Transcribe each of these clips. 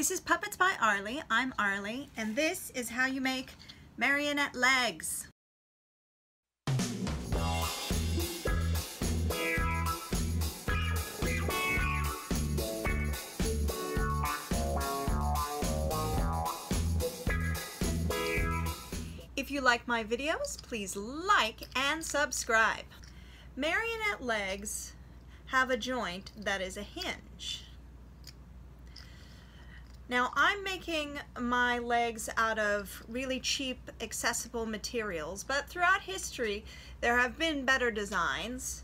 This is Puppets by Arlee. I'm Arlee, and this is how you make marionette legs. If you like my videos, please like and subscribe. Marionette legs have a joint that is a hinge. Now I'm making my legs out of really cheap accessible materials but throughout history there have been better designs.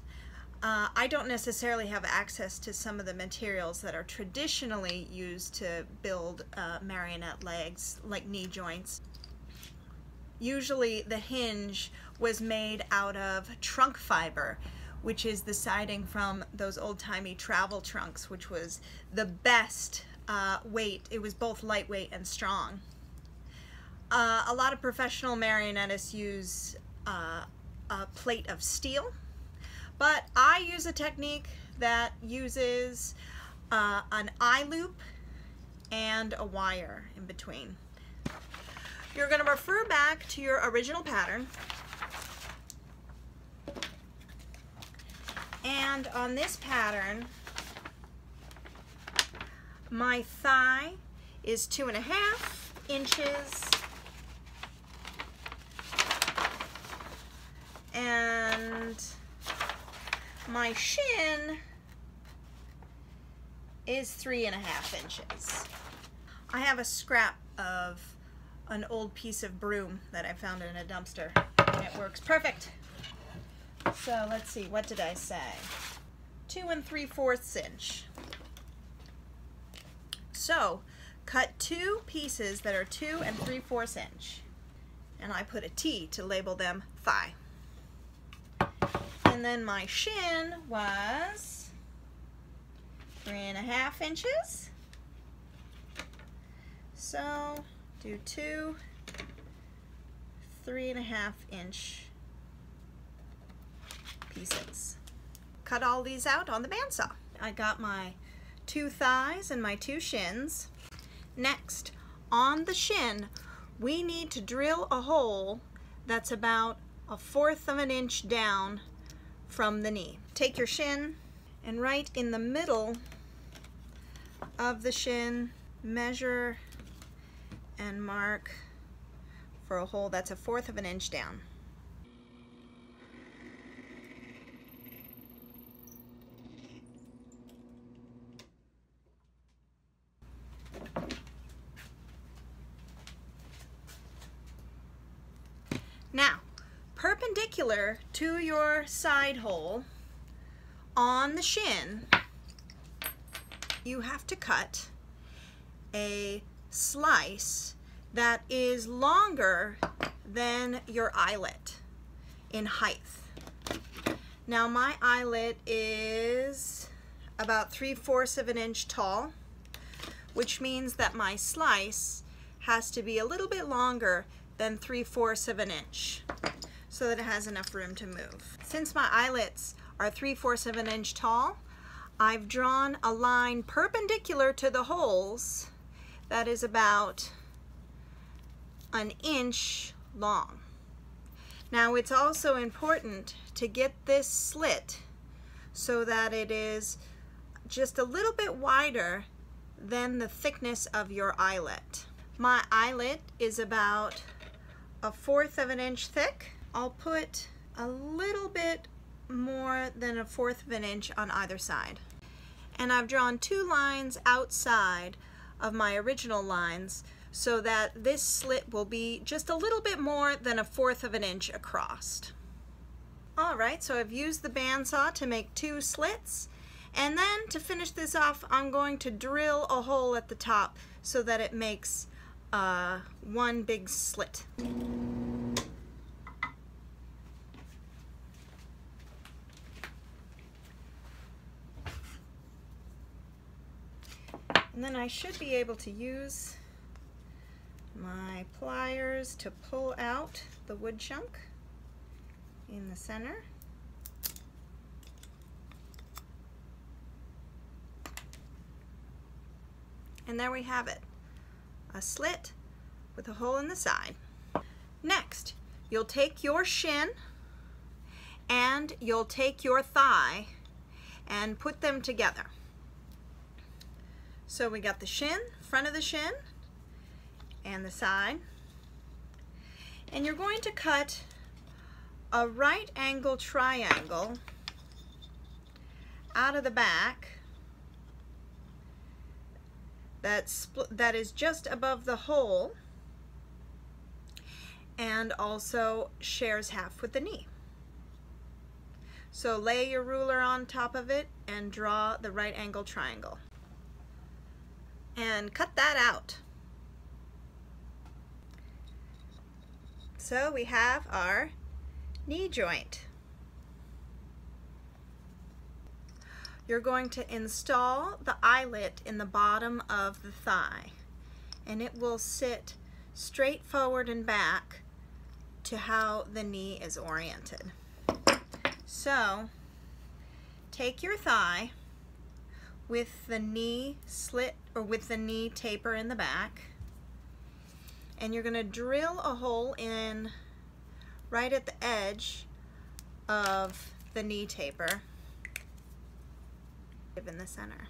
Uh, I don't necessarily have access to some of the materials that are traditionally used to build uh, marionette legs like knee joints. Usually the hinge was made out of trunk fiber which is the siding from those old-timey travel trunks which was the best uh, weight. It was both lightweight and strong. Uh, a lot of professional marionettists use uh, a plate of steel, but I use a technique that uses uh, an eye loop and a wire in between. You're going to refer back to your original pattern. And on this pattern, my thigh is two and a half inches. And my shin is three and a half inches. I have a scrap of an old piece of broom that I found in a dumpster and it works perfect. So let's see, what did I say? Two and three fourths inch. So cut two pieces that are two and three fourths inch. And I put a T to label them thigh. And then my shin was three and a half inches. So do two three and a half inch pieces. Cut all these out on the bandsaw. I got my two thighs and my two shins. Next, on the shin, we need to drill a hole that's about a fourth of an inch down from the knee. Take your shin and right in the middle of the shin, measure and mark for a hole that's a fourth of an inch down. Now, perpendicular to your side hole on the shin, you have to cut a slice that is longer than your eyelet in height. Now my eyelet is about 3 fourths of an inch tall, which means that my slice has to be a little bit longer than 3 fourths of an inch so that it has enough room to move. Since my eyelets are 3 fourths of an inch tall, I've drawn a line perpendicular to the holes that is about an inch long. Now it's also important to get this slit so that it is just a little bit wider than the thickness of your eyelet. My eyelet is about a fourth of an inch thick. I'll put a little bit more than a fourth of an inch on either side. And I've drawn two lines outside of my original lines so that this slit will be just a little bit more than a fourth of an inch across. Alright, so I've used the bandsaw to make two slits and then to finish this off I'm going to drill a hole at the top so that it makes uh, one big slit. And then I should be able to use my pliers to pull out the wood chunk in the center. And there we have it, a slit with a hole in the side. Next, you'll take your shin and you'll take your thigh and put them together. So we got the shin, front of the shin, and the side. And you're going to cut a right angle triangle out of the back that's that is just above the hole and also shares half with the knee. So lay your ruler on top of it and draw the right angle triangle. And cut that out. So we have our knee joint. You're going to install the eyelet in the bottom of the thigh and it will sit straight forward and back to how the knee is oriented. So take your thigh with the knee slit or with the knee taper in the back and you're going to drill a hole in right at the edge of the knee taper in the center.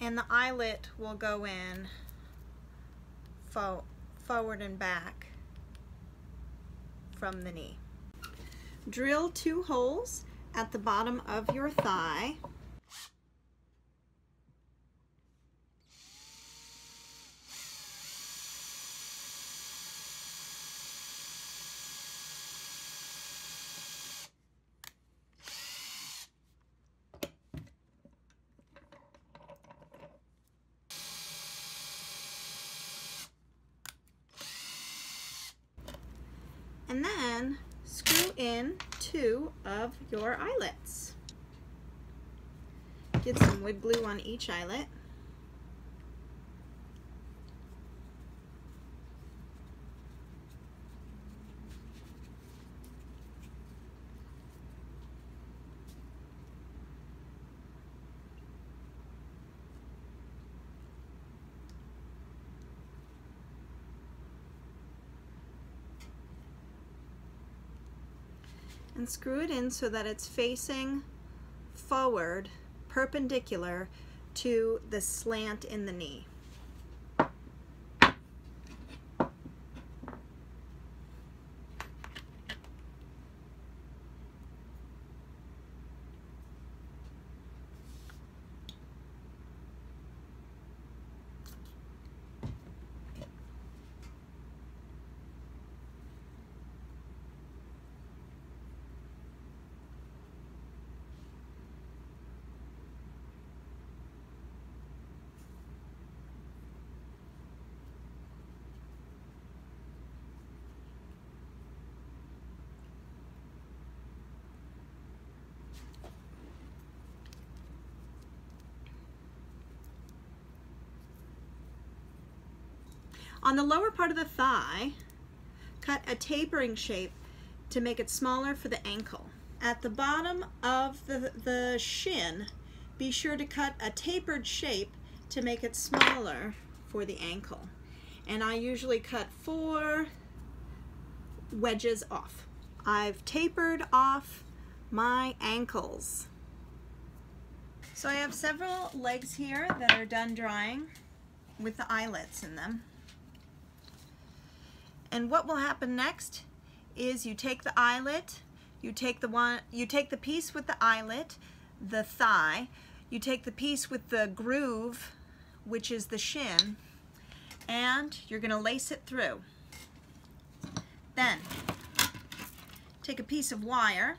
And the eyelet will go in fo forward and back from the knee. Drill two holes at the bottom of your thigh. And then screw in two of your eyelets. Get some wood glue on each eyelet. And screw it in so that it's facing forward perpendicular to the slant in the knee. On the lower part of the thigh, cut a tapering shape to make it smaller for the ankle. At the bottom of the, the shin, be sure to cut a tapered shape to make it smaller for the ankle. And I usually cut four wedges off. I've tapered off my ankles. So I have several legs here that are done drying with the eyelets in them. And what will happen next is you take the eyelet, you take the one, you take the piece with the eyelet, the thigh, you take the piece with the groove, which is the shin, and you're gonna lace it through. Then, take a piece of wire,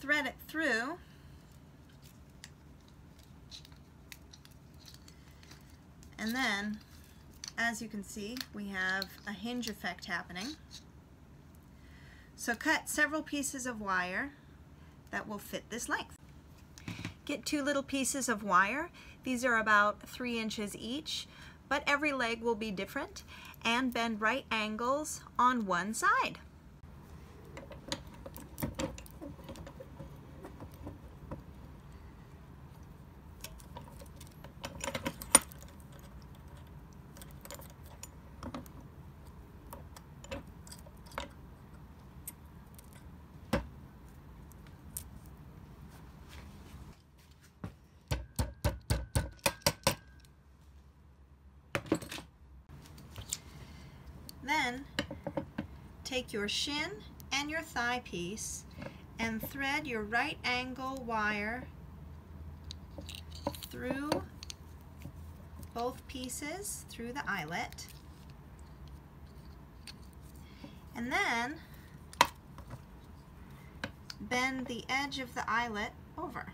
thread it through, And then, as you can see, we have a hinge effect happening. So cut several pieces of wire that will fit this length. Get two little pieces of wire. These are about three inches each, but every leg will be different and bend right angles on one side. Take your shin and your thigh piece and thread your right angle wire through both pieces through the eyelet. And then bend the edge of the eyelet over.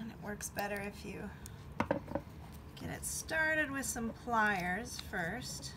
And it works better if you get it started with some pliers first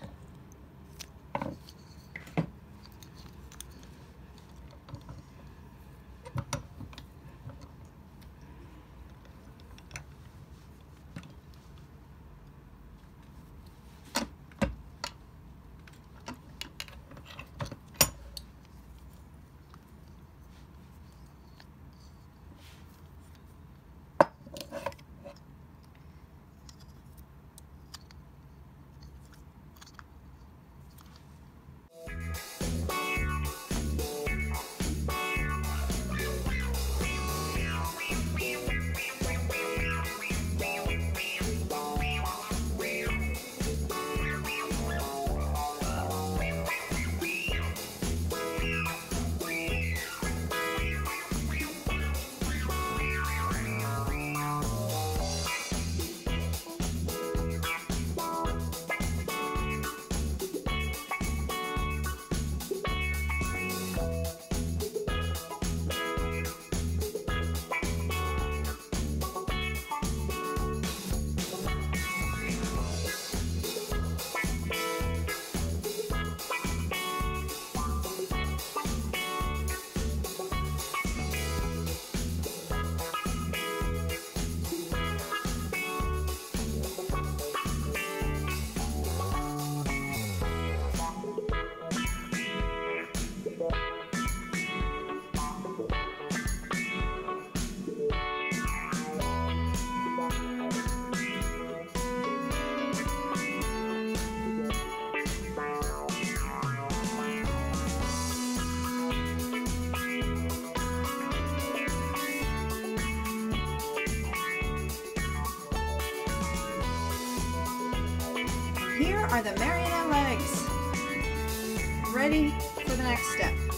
Here are the marionette legs, ready for the next step.